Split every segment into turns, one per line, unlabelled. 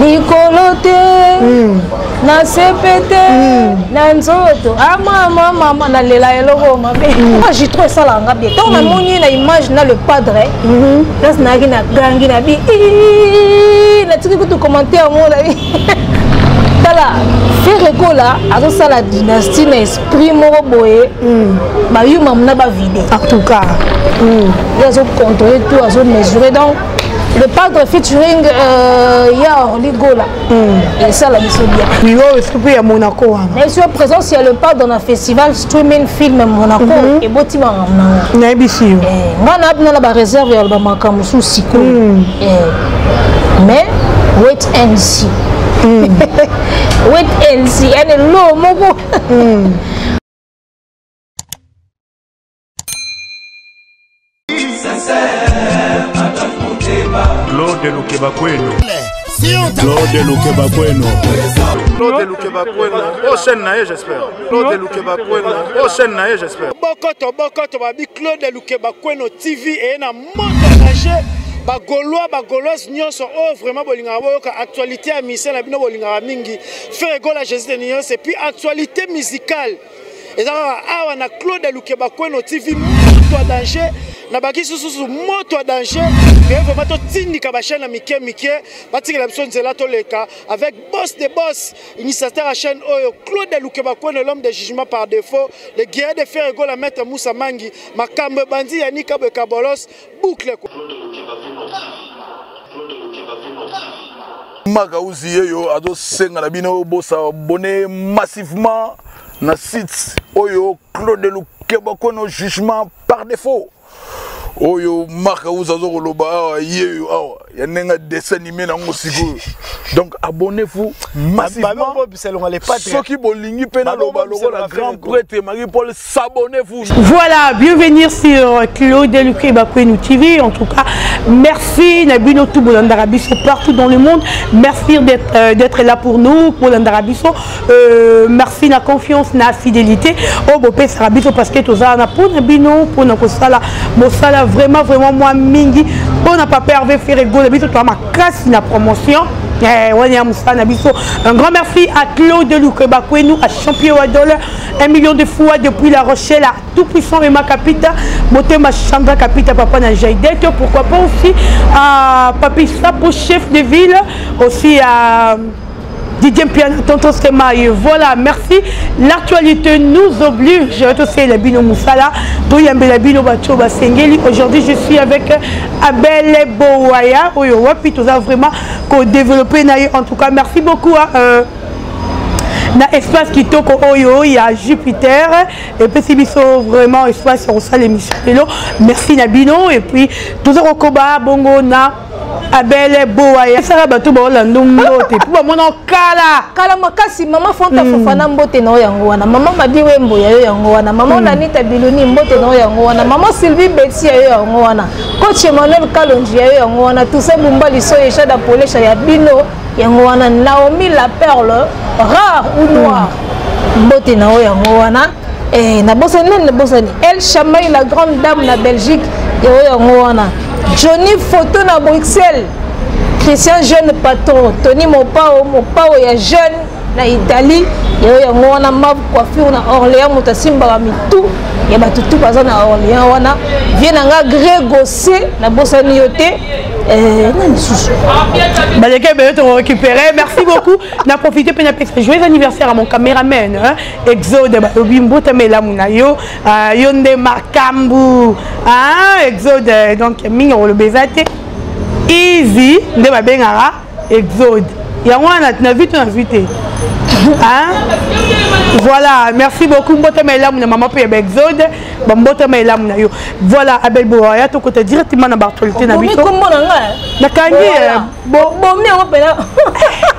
likolo te hmm. na sepe te hmm. na nzoto amama ah, mama nalela eloko mabe hmm. ah, jitro esala nga bie ntango namoni na image na le padre place nayaki na gangi na bi natiki kutu commentaire mona bi tala ferekola azosala dynastie na esprit moko boye bayuma mna bavide
en tout cas
ye azocontrole tout azomesure donc le padre featuring euh, ya orly gola mm. esala biso bien
miwa oyo soki mpe ya monaco wana
mais sur présence ya le padre na festival streaming film monaco mm -hmm. eboti bango nango
nayebisi yo
eh, ngai na abina na bareserve ya loba makambo mosusu sikoyo mm. eh, mais wait and see mm. wait and see yani lo moko mm.
Claude Lukeba Kweno
Claude Lukeba Kweno
Claude Lukeba Kweno oh chaîne na ye j'espère Claude Lukeba Kweno oh chaîne na ye j'espère
Bokoto Bokoto babi Claude Lukeba Kweno TV et na monde nager bagolois bagoloise nyonso oyo oh, vraiment bolingaka boyoka actualité ya misien na bino bolingaka mingi ferre gola jésus de nyonso epuis actualité musicale eza kaka awa na claude lukebakweno tv moto ya danger na bakisi susu moto ya danger ke vraimen totindika bachaine ya mike mike batikela biso nzela toleka avec bos de bos initiateur ya chaine oyo claude lukebakweno l'homme de jugement par défaut le guerrier de fer egola maître musa mangi makambo ebandi yanikabwe kabolos boucle quoi
makauzi yeyo azosenga na bino bosabone massivement na site oyo claude lukeba kono jugement par défaut oyo marc auzi azokoloba awa yeyo awa ya ndenge dessin anime na yango sikoyo donc abonnez-vous massivement-soki bolingi mpe naloba lokola grand prêtre marie paul s'abonnez-vous
voilà bienvenir sur claude luke bakwenu tv en tout cas merci na bino tout bolandaka biso partout dans le monde merci d'être euh, là pour nous bolandaka biso Euh, merci na confiance na fidélité oyo oh, bopesaka biso parce que toza wana mpo na bino mpo na kosala mosala vraiment vraiment mwa mingi mpo na papa herve ferego na biso toa makasi na promotion eh, wana ya mosala na biso un grand merci à claude luke bakwenu à champion wa dollar un million de fois depuis la rochelle à tout puissant mema kapita motema chandra kapita papa na jaidete pourquoi pas aussi à papi sapo chef de ville aussi à euh, Didier Mpiana, Tonton Semaye. Voilà, merci. L'actualité nous oblige. Tout c'est la bino Moussala. Tout yambe la bino bacho basengeli. Aujourd'hui, je suis avec Abel Bowaya. Oyo wapi, tout ça vraiment qu'on développer naïe. En tout cas, merci beaucoup à. Euh, na espace kitoko oyo ya jupiter epesi biso vraiment espace ya kosala émission lelo merci na bino epuis toza kokoba bongo na abele boa esaka bato baolanda mbote mpo bamona kala
kala makasi mama fanta hmm. fofana mbote na yo yango wana mama madi wembo ya yo yango wana mama hmm. nanita biloni mbote na yo yango wana mama sylvie beti ya yo yango wana coach emmanuel kalonji ya yo yango wana tuse bumba liso eshada polesha ya bino yango wana naomi la perle rare ou noire hmm. mbote na yo yango wana Eh, nabosani nani nabosani el chamai la grande dame na belgique yango yango wana johnny photo na bruxelles christian jeune patron tony mopao mopao ya jeune na italie yango yango wana ma coiffure na orléans moto asimbaka mitu ya bato tu baza na orléans wana vie na nga gregose nabosani yo te eh, nani lisusu
baleke ebele tokorecupere merci beaucoup na profite mpe na pesa joyeux anniversaire ya mon cameraman exode balobi mbotama elamu na yo uh, yo nde makambu ah, exode euh, donc mingi okoloba eza te easy nde babengaka exode yango wana na vi to na vi te hein? voilà merci beaucoup mbotama elamu na mama mpe ya baexode bambotama elamu na yo voilà abel boaya tokota directement na bartolité na biso nakangi
bomi yango mpena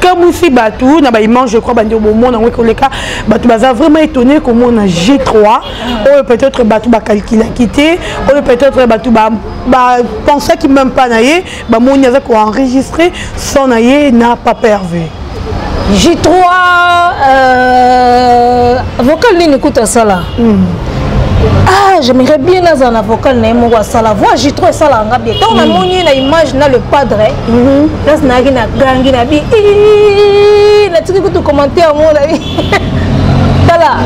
kamwisi
bato
na baimage je crois bandi bomona yango ekoleka bato baza vraiment étonné komona g3 oyo peut-être bato bakalkilaki te oyo peut-être bato bapensaki même pas na ye bamoni aza koenregistre sans na ye na papa herve
g3 euh, vocal nini kuta asala mm. ah j'aimerais bien nazala na vocal na ye moko asala voi g3 esalaka nga bien ntango namoni ye na image na le padre mm -hmm. place nayaki na gangi na bi natiki kutu commentaire mona tala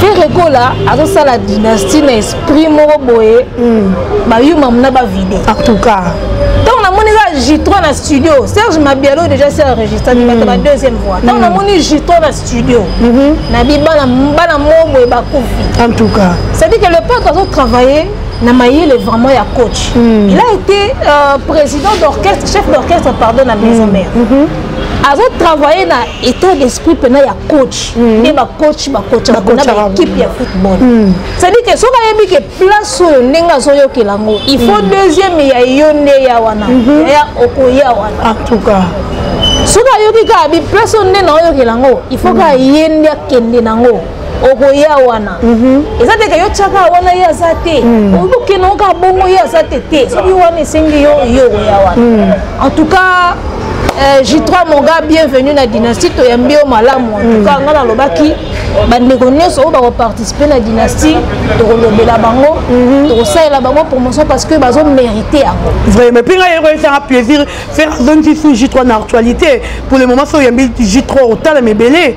fere kola azosala dynastie na esprit moko boye hmm. bayuma muna bavide
en tout cas
ntango namoni eza j3 na studio serge mabialo déjà se enregistraki bato ba deuxième voix ntango hmm. namoni j3 na studio mhm. nabi bana moboye bakufi
en tout cas
c'est-à-dire que le peuple azotravaille na mayele vraiment ya coach mm. il a été euh, président d'orchestre chef d'orchestre pardon na maison mm. mère mm -hmm. azo travailler na état d'esprit mpena ya coach mm. nde bacoach bacoachana baéquipe ya football mm. cestadire ke soki ayebi ke place oyo ndenge azoyokela yango il faut mm. deuxième ya yo nde ya wana mm -hmm. yaya okoya wana
en tout cas
soki ayoki kaka biplace oyo nde naoyokela yango il faut kaka ye nde akende nango okoya wana mhm. eza teke yo tyaka wana ye aza te mm. obokende oka bongo ye aza te te soki wana esengi yo yo okoya wana mm. en tout cas Euh, J3 mon gars bienvenue na dynastie toyambi yo malamu en tout mm. cas ngai nalobaki bandeko nyonso oyo bakoparticipe na dynastie tokolobela bango mhm. tokosalela bango promotion parce que bazo mérite yango
vraiment mpe ngai yeko esanga plaisir faire azongisi su j3 na actualité pour le moment so oyambi j3 otalama ebele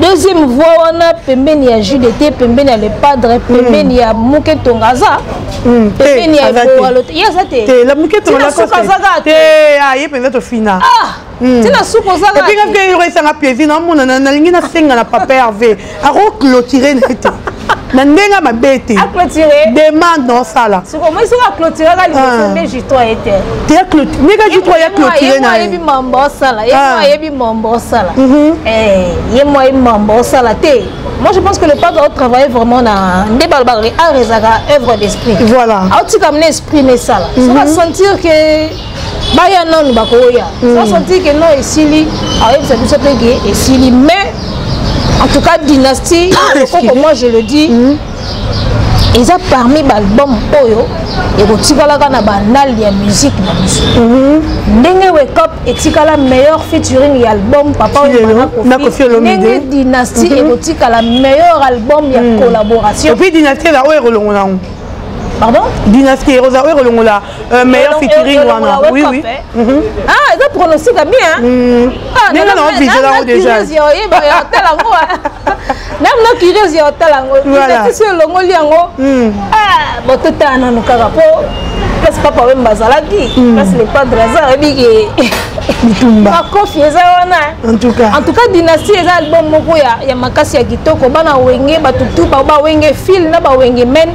deuxième voix wana pembeni ya jude te pembeni ya le padre hmm. pembeni ya muke tonga aza hmm. pembeni ya eboalo te ye aza temuketongaasuka azaka te ah,
ye mpenza tofina ah! hmm.
tina suka
ozakaepinga mpe yoko esanga piezi naomona nalingi nasenga na papa herve akoclotire nete na ndenge ya mabe te demande na osala nika jitwa ya clotire
nayebi mambo osala ye ah. ayebi mambo osala mhm. eh, ye mo ayebi mambo osala te moi je pense que le page aotravaille vraiment na nde balobaka art ezalaka œuvre d'esprit
voilà
aotika mna esprit na esala soki asentir mhm. que baya nanu bakoya mm. sasa tike no esili ayebisa biso mpe ke esili mais en tout cas dynastie ah, koko moi je le dis mm. eza parmi baalbum oyo ekotikalaka na banale ya musike na biso mhm. ndenge wekop etikala meilleur featuring ya album papa ndenge dynastie mhm. ekotikala meilleur album ya mhm. collaboration
epuis dynastie eza oyo ekolongola yango
pardon
dynastie ekozala oyo ekolongola Euh, meilleur featuring wana oui oui mhm.
ah eza pronostic ya bien mhm.
ah, ndenge na ovise lango déjà
otala ngo nanu na curieuse ya otala ngo tisi olongoli yango mhm. ah, bototala nanu kaka po place papa wemba azalaki place le padre aza ayebi ke
bitumba
bakofi eza wana
en tout cas
dynastie eza album moko ya makasi ya kitoko bana wenge bato tu bawenge fil na bawenge men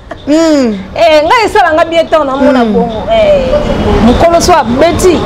Mm. Eh,
ngai esala nga bien temps namona mm. bongo eh, mokolo so abeti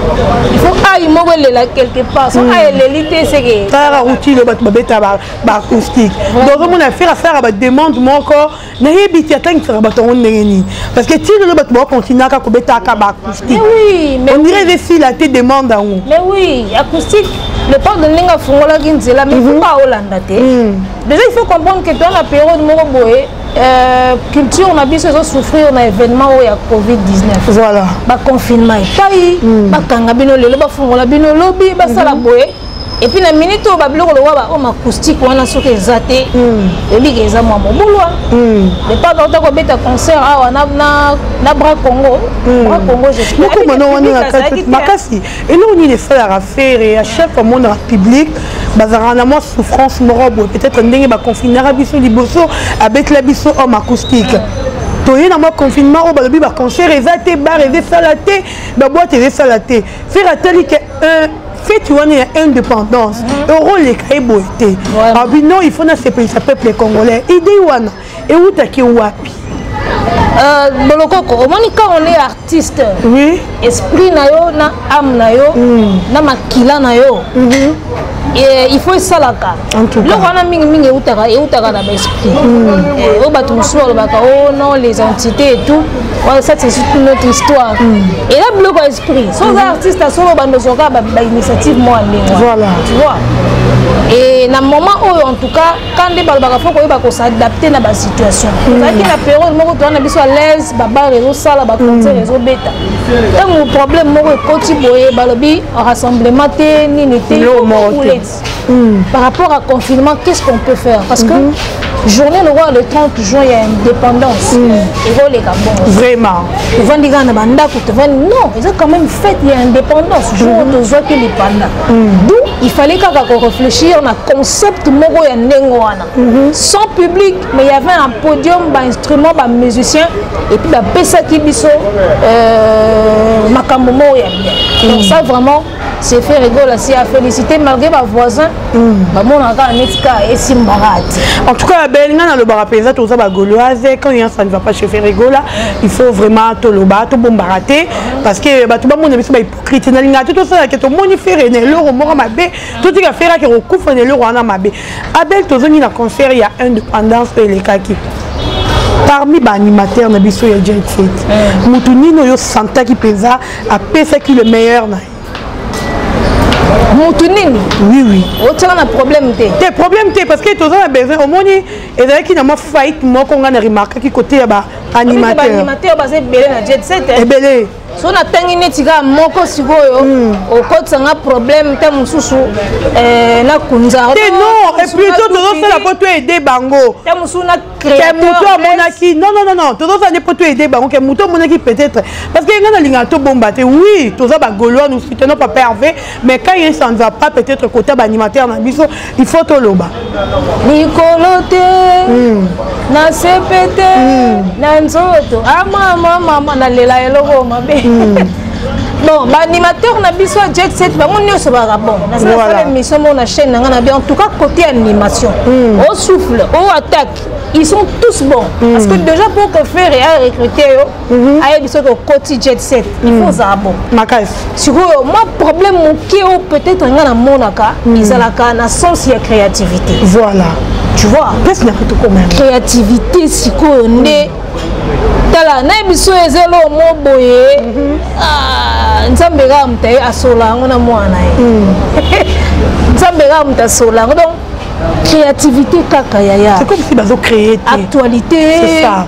il faut ai moko elela quelque part so mm. ai eleli te seke
kaka routine bato babeta baacoustique donc omona fere asalaka bademande moko nayebi te atangisaka bato yango ndenge nini parce que tirelo bato baokontinuaka kobetaka baacoustique eh ondire eza esila te demande yango
mais oui acoustique le port de ndenge afungolaki nzela mais faut pas olanda te déjà il faut comprendre que toana periode moko boye Euh, culture na biso ezo souffrir na événement oyo ya covid-19
voilà
baconfinement epai mm. bakanga bino lelo bafungola bino lobi basala mm -hmm. boye epuis na minute oyo babiloko lokola baoma acoustique wana soki eza te hmm. ebika eza mwa mobulwa hmm. depart auta kobeta concert awa na bra congo
hmm. bra congo makasi eloko nini esalaka fere ya chef amonaka public bazalaka na mwa souffrance moko boye peut-être ndenge baconfinaka biso liboso abetela biso homme acoustique toye na mwa confinement oyo balobi baconcert eza te bar eza esala te baboite eza esala te fere atali ke euh, feti wana ya indépendance ekoleka ye boye te abino il faut nasepelisa peuple congolais idei wana ewutaki wapi Euh,
bolokoko omoni quand on est artiste
oui.
esprit na yo na ame na yo mm. na makila na yo mm -hmm. Et il faut esalaka biloko wana mingimingi eutaka eutaka na baesprit hmm. eh, oyo bato mosusu balobaka o oh non les entités et tout ça c'est surtout notre histoire hmm. et là biloko ya esprit so oza hmm. artiste asolo obanda ozwaka bainitiative mwa ndenge tu vois et na moment oyo en tout cas quand nde balobaka fo koyeba kosadapte na basituation ozalaki mm. na periode moko toza na biso alaise babar ezosala baconcert mm. ezobeta ntango problème moko ekoti boye balobi rassemblement te nini te mm. par rapport à confinement qu'est ce qu'on peut faire parce que mm-hmm. journée lokola le 30 juin ya indépendance ekoleka bongo
vraiment
ovandi kaka na bandako tovandi non eza quand même fête ya indépendance jour mm-hmm. tozwaki lipanda D'où il fallait kaka ko réfléchir na concept moko ya ndenge wana. Mhm. Sans public, mais il y avait un podium ba instruments ba musiciens et puis ba pesaki biso euh makambo moko ya bien. Mhm. Donc ça vraiment c'est fait rigole si a félicité malgré ba voisins mhm. ba mona ka netika et simbarate.
En tout cas ben nga na le bara pesa toza ba gauloise quand il y a ça ne va pas chez Ferregola, il faut vraiment toloba to bombarate parce que ba to ba mona biso ba kriti nalingaka te tosala ke tomoni fere na eloko moko mabe totika fere ake kokufa na eloko wana mabe abel tozongi na concert ya indépendance oyo elekaki parmi baanimateur na biso ya jet set eh. motu nini oyo santaki mpenza apesaki le meilleur na ye
motu nini
oui oui
otyaka na problème te
te problème te parce que toza na besoin omoni ezalaki na mwa faillite moko ngai na remarkaki kote ya baanimateur
baanimateur baza ebele na jet set
ebele
so natangi neti kaka moko sikoyo hmm. okotisa nga problème te mosusu eh, nakunza
te non eputo tozosala mpo toede bango
te mosusu na
ke moto amonaki non non non tozosala nde mpo toede bango ke moto amonaki peut-être parce que ngai nalingaka tobomba te oui toza bagolois nous soutenons papa herve mais quand ye ça ne va pas peut-être kota baanimateur na biso il faut toloba
likolo te hmm. na sepe te hmm. na nzoto amama ah, mama nalela eloko mabe hmm. bon baanimateur na biso ya jet set bango nyonso baka bon nasalasala émission moko na chaîne na ngai na bien en tout cas côté animation au souffle au attaque ils sont tous bons parce que déjà pour que ferre a recruté yo Mhm. ayebi soki okoti jet set il faut mhm. ozala bon
makasi
sikoyo mwa problème moke oyo peut-être ngai namonaka mhm. ezalaka na sens ya créativité
voilà
tu vois
place na kotokoma
créativité sikoyo nde tala nayebi so eza eloo mo boye ah, nzambe kaka moto aye asola yango na mwana ye nzambe kaka moto asola yango donc créativité kaka yaya
c'est comme si bazo créer
actualité
c'est ça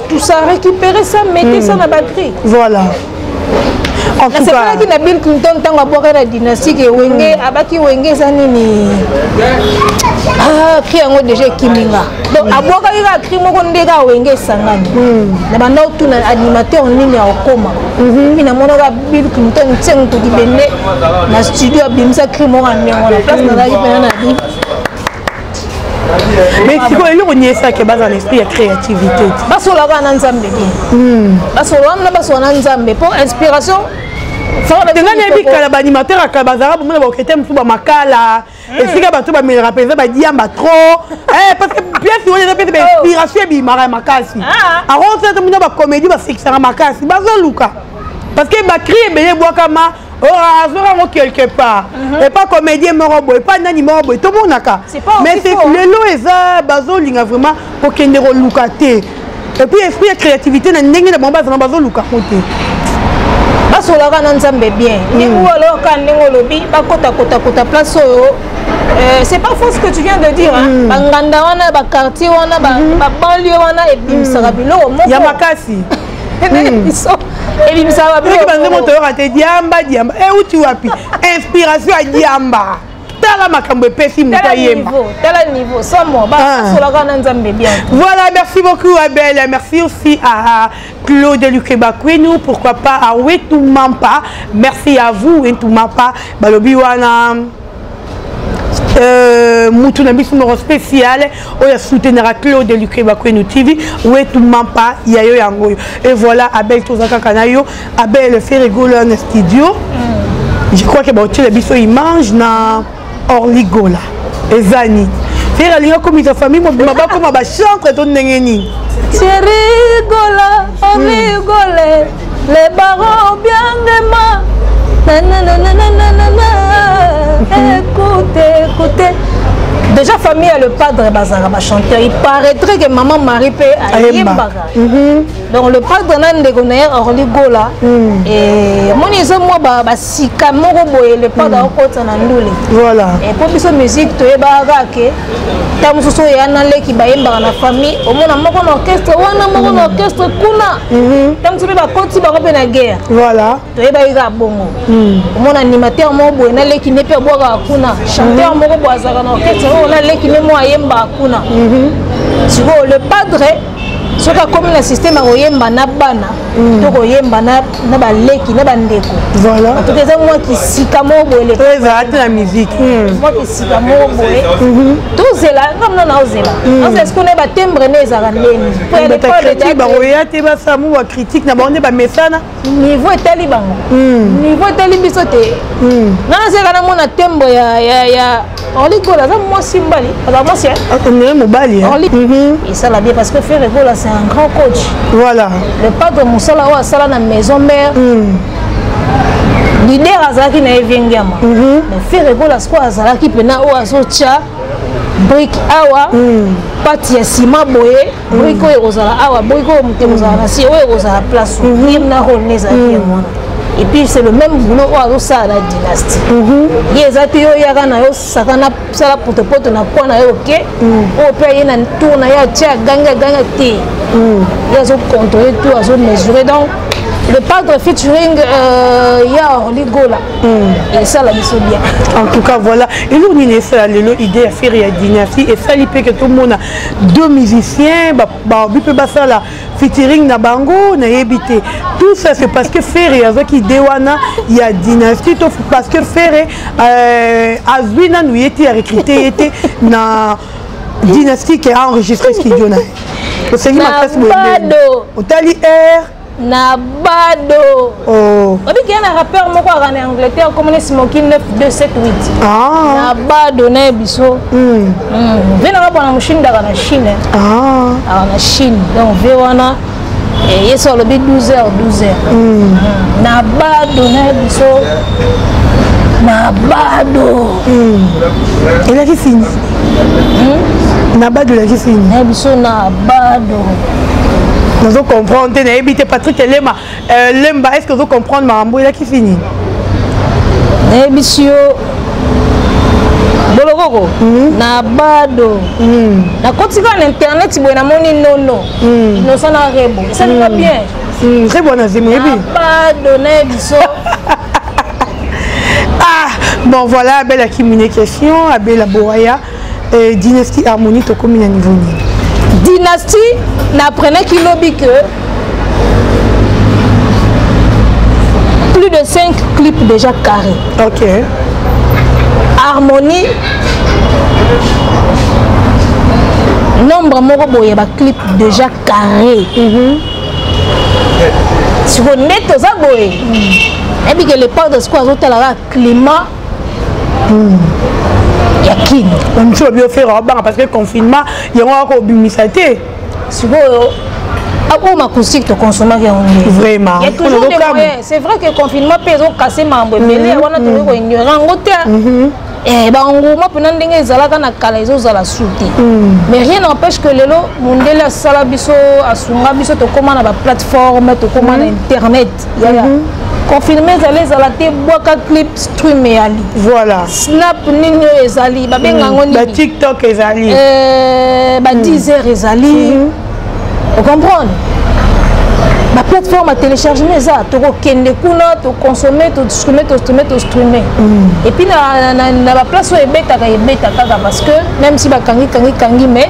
tout ça récupérer ça mettez mm. ça na batterie
voilà
nasepelaki na bill clinton ntango abwaka na dynastie ke wenge hmm. abaki wenge eza nini ah, cri yango deja ekimi nga donc hmm. abwakaki kaka cri moko nde kaka wenge esangani hmm. na banda otuna animateur nini ya okoma mhm. mi namonaka bill clinton nsengo toki bende na studio abimisa cri moko ya ndenge wana place nazalaki mpena na
mais sikoyo eloko nini esaki bazala na esprit ya créativité
basolaka na nzambe te hmm. basolaka na basola na nzambe mpo inspiration
ngai nayebi kala baanimateur ya kala bazalaka bomona baokete mosusu bamakala hmm. esika bato bamelaka mpenza badiamba trop eh, parce que pièce wana eza pete bainspiration oh. ebimaka ya makasi
ah.
akosa te mona bacomédie basekisaka makasi bazoluka parce que bacri ebele ebwakama Oh, azwaka yango quelque part mhm. epa comédien moko boye epa nani moko boye tomonaka mais lelo eza bazolinga vraiment kokende koluka te epuis esprit ya créativité na ndenge na bango bazana bazoluka ko te
basolaka na nzambe bien mm. ndenge oloka ndenge olobi bakotakotakota place oyo euh, c'est pas faux ce que tu viens de dire mm. banganda wana baquartier wana babanlieu mm-hmm. wana ebimisaka mm. biloko moko
ya makasi ebimisaaoki banze moto yoka te diamba diamba euti eh, wapi inspiration ya diamba tala makambo epesi moto ayemba voilà merci beaucoup abel merci aussi à Claude Lukebakwenu, pourquoi pas à Wetumampa. Merci à vous, Wetumampa. Balobi wana. Euh, mutu na biso moko spécial oyo asoutenaka claude luke bakwenu tv wetu mampa ya yo yango oyo et voilà abel toza kaka na yo abel ferregola na studio mm. je crois ke baotiela biso image na orligola eza nini fere alingi akomisa famille mobima bakoma bachantre to ndenge nini
cherigola origole Le baron Biangema Écoutez, écoutez déjà famille ya le padre bazalaka bachanteur il paraîtrait que maman marie mpe ayembaka mhm. donc le padre na ndeko na ye orli gola mhm. omoni eza mwa basika moko boye le padre mhm. akokota na
ndule
voilà mpo biso musique toyebaka kake ntango mosusu oyo ya na leki bayembaka na famille omona moko na orchestre wana moko na orchestre kuna mhm. ntango mosusu mpe bakoti bango mpe na guerre
voilà
toyebaki kaka bongo hmm. omona animateur moko boye na leki ne mpe abwakaka kuna chanteur mhm. moko boye azalaka na orchestre oyo na leki ne moko ayembaka kuna mhm. sikoyo le padre soki akomi na systeme ya koyemba na bana mm. to koyemba na baleki na bandeko atuka eza mwa kisika moko boye
ezala te na miziki mm.
mwa kisika moko boye mhm. tozela ngamna naozela mm. azela sikoyo na batembre nde ezalaka ndeni
bakoya te basamu bakritike na bango nde bamesana
niveau etali bango hmm. niveau etali biso te hmm. nga nazalaka namona tembo ya ya ya orli gola aza mwasi mbali aza mwasi
naye mobali orli mhm.
esala bien parce que ferre gola c'est un grand coach
voilà
le padre mosala oyo asala na maison mère hmm. lider azalaki na ye viengiama mhm. mais ferre gola sikoyo azalaki mpena oyo azotya brike awa pati ya sima boye boyiki oyo ekozala awa boyiki oyo moto ekozala na sie oyo ekozala place mhm. ye na role na ezalaki mhm. yango wana et puis c'est le même boulot oyo azosala na dynastie mhm. ye eza te yo yaka na yo sakana sala potopoto na kwa na yo oke oyo mpe aye na tour na ye atye agangi aganga te ye azocontrole tout azomesure donc le padre featuring euh, ya orly gola mm. esala biso bien
en tout cas voilà eloko nini esala lelo idée ya fere ya dynastie esali mpe ke tomona deux musiciens babi mpe basala featuring na bango nayebi te tout ça c'est parce que ferre azwaki idée wana ya dynastie to parce que ferre euh, azwi nanu ye te ya recrute ye te na dynastie ke aenregistre studio na ye osengi makasi boye otali air
na bado
oh.
obikeye na rappeur moko aka na angleterre komona smoki 9278
ah.
na bado naye biso
mm.
mm. ve nanga bwana moshini daka na chine eh.
ah.
aka na chine donc ve wana eh, yesu alobi 12 heures 12 heures mm. mm. na bado naye biso na bado
mm. elakisi nini hmm? na bado elakisi
nini naye biso na bado
nazo comprendre te nayebi te patrick elema euh, lemba est ce que ozo comprendre makambo elaki fini
nayebisi yo bolokoko mhm. na bado mhm. nakoti kaka na internet boye namoni nono mhm. innocent na rebo esalinga bien
rebo na zemi yebi
bado naye biso
ah bon voilà abelaki mine question abela boaya eh, dynastie harmonie tokomi na niveau nini
dynastie na apprenaki lobi que plus de 5 clips déjà carré
ok
harmonie nombre moko boye baclip déjà carré mm -hmm. sikoyo nde toza boye mm. ebike lepardre sikoyo azotala kaka climat hmm. ya kin
bamisi babi ofere abanga parce que confinement yango akobimisa te
sikoyo oyo makusi tokonsomaki yango c'est vrai que confinement mpe ezokase mambo ebele mhm. wana tokoki koignore yango te mhm. eh, banguma mpena ndenge ezalaka na kala ezozala su te mhm. mais rien n'empêche que lelo mondele asala biso asunga biso tokóma na baplateforme tokóma na internet yaya mm -hmm. confirme ezali ezala te bwaka clip stream eyali
voilà
snap nini oyo ezali babenga yango nini
batiktok ezali euh,
ba 10 mm. heures ezali mm -hmm. ocomprendre baplateforme ya téléchargement eza tokokende kuna toconsomme tostreame tostreame tostreame mm. epuis na baplace oyo ebetaka ebeta kaka parce que même si bakangi kangi kangi mais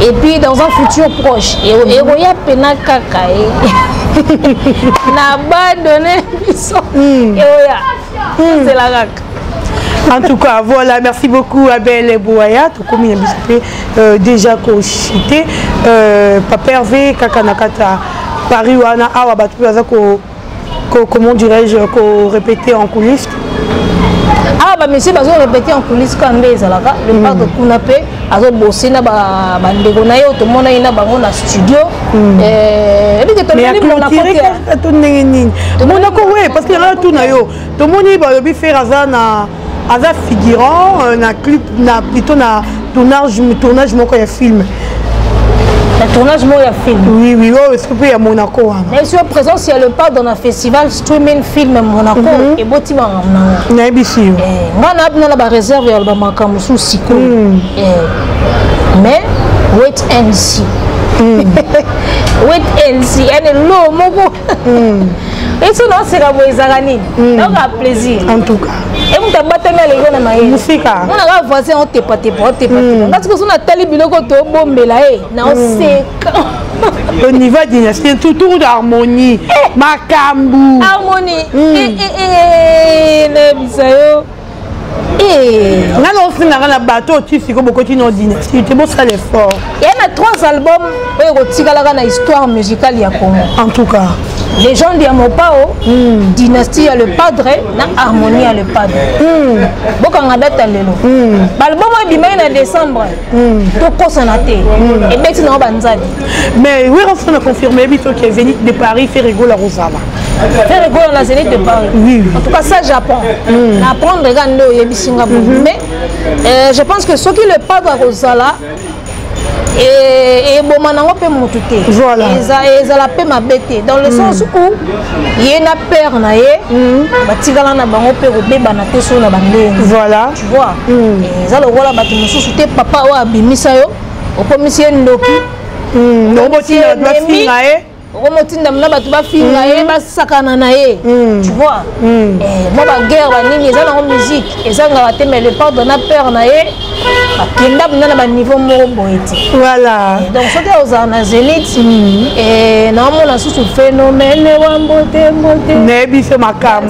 et puis dans un futur proche ekoya pena kaka ye na badone biso hmm. eoya hmm. ezela kaka
en tout cas voilà merci beaucoup abel boaya tokomi na biso mpe euh, déjà kochite euh, papa herve kaka na kata paris wana awa bato baza ko ko, comment dirais-je ko répéter en coulisses
awa ah, bamessie bazo répéter en coulisses kaka nde ezalaka le mm. parc kuna mpe azobosi na bandeko na ye oyo tomonaki na bango na studio mm.
eh, ebike tolonakotondenge nini monako we parce que yanga tuna yo tomoni balobi fere aza na aza figurant euh, na clip na plutôt na tournage tournage moko ya film
na tournage moko ya film
oui oui oyo esiko mpe ya monaco wana
na esio présence ya le pardon na festival streaming film monaco mhm. eboti bango nango
nayebisi yo eh,
nga na abina na bareserve ya bamaka mosusu sikoyo hmm. eh, mais wait and see hmm. wait and see yani lo moko hmm. esi naoseka boye ezaka nini Hmm. nayoka plaisir
en tout cas
e moto abatami aleki na mayele
mosika
mona kaka voisin otepatepa otepatepa nga sikoso natali biloko tobombela ye naoseka hmm.
au niveau ya dynastie tout tout harmonie eh. makambu
harmonie hmm. eh, eh, na bisa yo Eh.
nga na ofinga nga na bato otii siko bokoti na dynastie te bosala effort
ya na trois album oyo ekotikalaka na histoire musicale ya congo
en tout cas
légende ya mopao mm. dynastie ya le padre na harmonie ya le padre mm. bokanga data lelo mm. baalbum oyo ebimaki na décembre Hmm. tokosana te hmm. ebeti nango banzadi
mais wera fana confirme yebi to ke zenit de paris ferigola kozala
ferigola na zenit de paris en tout cas ça japon hmm. na apprendre eka nde oyebisi nga bo mhm. mais euh, je pense que soki le padre akozala eboma nango mpe motu te ezala mpe mabe te dans le sens où ye na père na ye batikala na bango mpe kobebana te solo na bandenge
voilà
vois mm. eh, eza lokola bato mosusu te papa oyo abimisa yo okomisi ye ndoki
mm. okomotinga ye
okomotinda na bato bafinga ye mm. basakana na ye mm. tu vois mm. eh, mwa baguerre banini eza nango musique ezangaka te mais le pardon na père na ye bakenda mpenza na baniveau moko boye te
voilà eh,
donc soki ozala na zénith eh, naomona susu phénomène wa mbote mbote
nayebi se makambo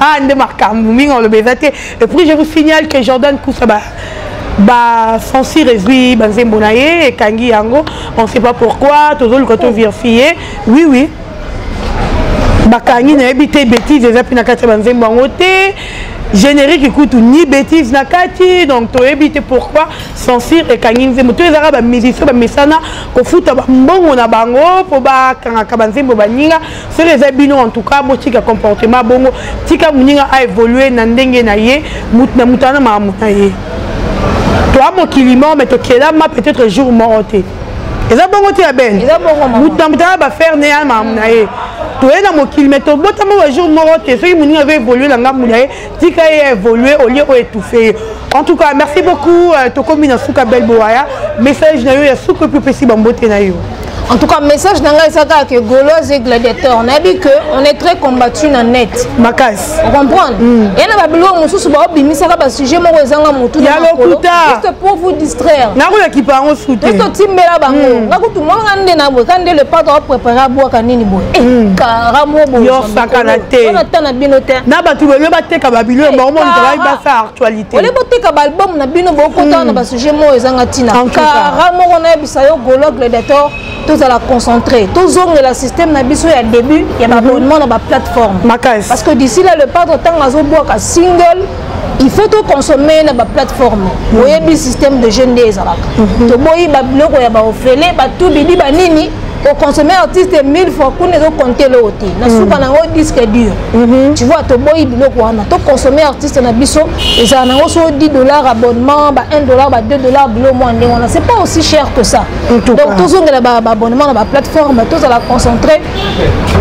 ah nde makambo mingi oloba eza te et puis je vous signale que jordan kusa ba bacensure ezwi banzembo na ye ekangi yango on sait pas pourquoi tozoluka tovirifie ye oui oui bakangi nayebi te bétise eza mpe na kati ya banzembo yango te générique kutu ni bétise na kati donc toyebi te pourquoi censure ekangi nzembo to ezalaka bamusicien bamesana kofuta bambongo na bango mpo bakangaka banzembo baninga soki eza bino en tout cas botika comportement bongo tika moninga a évolue na ndenge na ye moto na moto ana makambo na ye toa mokili moko me tokelama peut-être jour moko te eza bongo te ya ben moto na moto ana bafere ne ana makambo na ye toye na mokili me tobotama ba jour moko te soki moninga azo évolue na ngambo na ye tika ye évoluer au lieu o étouffer ye en tout cas merci beaucoup euh, tokomi na suka belle boaya message na yo ya suka epi opesi bambote na yo
En tout cas, message nanga ezaka que Gaulois et Gladiator, n'a dit que on est très combattu na net.
Makas.
On comprend. Mm. Et na babilo mususu ba obimisa ka ba sujet moko ezanga mutu
na makolo.
Juste pour vous distraire.
Na ko ki pa ngo soute.
Tout timbela bango. Na ko tout monde ngande na bo kande le pas doit préparer boa kanini bo. Karamo bo.
Yo sakana te.
bino te
na bato bebe bateka babilo bango moni tobaki basa actualité
ole boteka baalbum na bino bokota hmm. na basujet moko ezanga ntina kara moko nayebisa yo golo gladiator tozala concentré tozongela système na biso ya début ya mhm. baabonnement na baplateforme makasi parce que d'ici là le padre ntango azobwaka single il faut toconsommer na baplateforme mhm. oyebi système de jeune nde ezalaka mhm. toboyi babiloko ya baofele batubidi banini oconsomme artiste mille fois kuna ezokonte eloko te na mm. suka na yango disque dur mm-hmm. tu vois toboyi biloko wana toconsomme artiste na biso ezala na yango so 10 dollar abonnement ba 1 dollar ba 2 dollar bilo mwa ndenge wana c'est pas aussi cher que ça donc tozongela baabonnement na baplateforme tozala concentré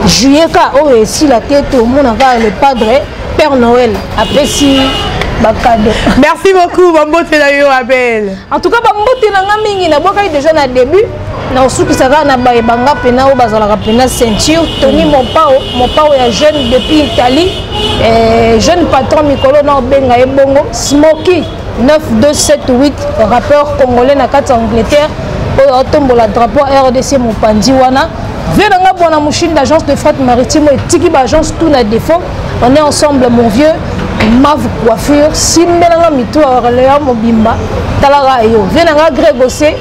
juillet ka oyo esila te tomonaka le padre père noël apesi bakado
merci beaucoup bambote na yo abel
en tout cas bambote na nga mingi nabwakaki déjà na début na osukisa kaka na baye banga mpena oyo bazalaka mpena ceinture tony mm. mopao mopao ya jeune depuis italie eh, jeune patron mikolo na obenga ye bongo smoky 9278 rappeur congolais na kati ya angleterre oyo atombola drapeau rdc mopanzi wana vie na nga bwana moshini d'agence de fret maritime oyo etiki baagence tout na défaut on est ensemble mon vieux mave coiffure simbela nga mitu ya orlean mobimba talaka yo vie
na nga gregose